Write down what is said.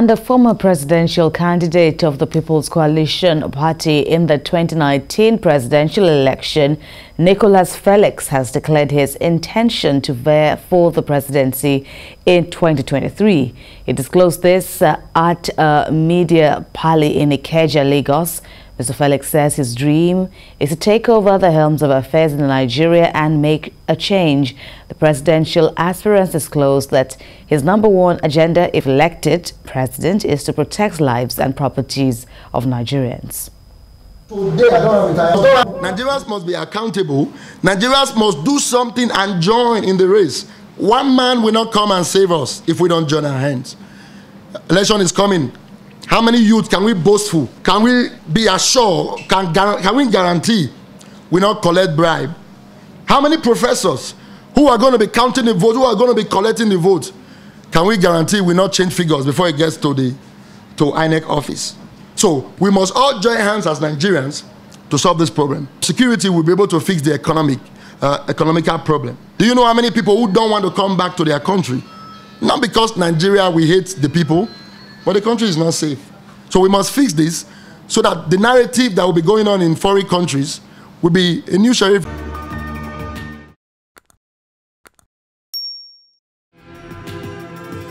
And the former presidential candidate of the People's Coalition Party in the 2019 presidential election, Nicolas Felix, has declared his intention to vie for the presidency in 2023. He disclosed this uh, at a media parley in Ikeja, Lagos. Mr. Felix says his dream is to take over the helms of affairs in Nigeria and make a change. The presidential aspirant disclosed that his number one agenda, if elected president, is to protect lives and properties of Nigerians. Nigerians must be accountable. Nigerians must do something and join in the race. One man will not come and save us if we don't join our hands. Election is coming. How many youth can we boastful? Can we be assured? Can, can we guarantee we not collect bribe? How many professors who are going to be counting the vote, who are going to be collecting the vote, can we guarantee we not change figures before it gets to the to INEC office? So we must all join hands as Nigerians to solve this problem. Security will be able to fix the economic uh, economical problem. Do you know how many people who don't want to come back to their country? Not because Nigeria we hate the people, but the country is not safe. So we must fix this so that the narrative that will be going on in foreign countries will be a new sheriff.